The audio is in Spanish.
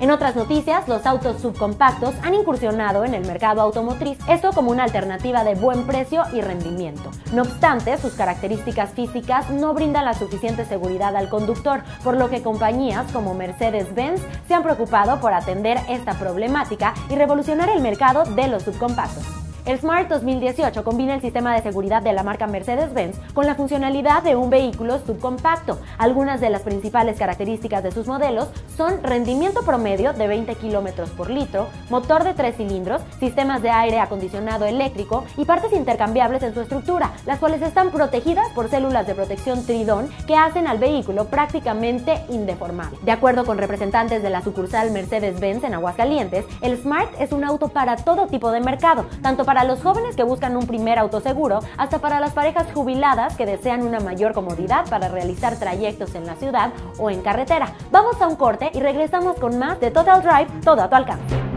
En otras noticias, los autos subcompactos han incursionado en el mercado automotriz, esto como una alternativa de buen precio y rendimiento. No obstante, sus características físicas no brindan la suficiente seguridad al conductor, por lo que compañías como Mercedes-Benz se han preocupado por atender esta problemática y revolucionar el mercado de los subcompactos. El Smart 2018 combina el sistema de seguridad de la marca Mercedes-Benz con la funcionalidad de un vehículo subcompacto. Algunas de las principales características de sus modelos son rendimiento promedio de 20 km por litro, motor de 3 cilindros, sistemas de aire acondicionado eléctrico y partes intercambiables en su estructura, las cuales están protegidas por células de protección Tridón que hacen al vehículo prácticamente indeformable. De acuerdo con representantes de la sucursal Mercedes-Benz en Aguascalientes, el Smart es un auto para todo tipo de mercado, tanto para los jóvenes que buscan un primer auto seguro hasta para las parejas jubiladas que desean una mayor comodidad para realizar trayectos en la ciudad o en carretera. Vamos a un corte y regresamos con más de Total Drive, todo a tu alcance.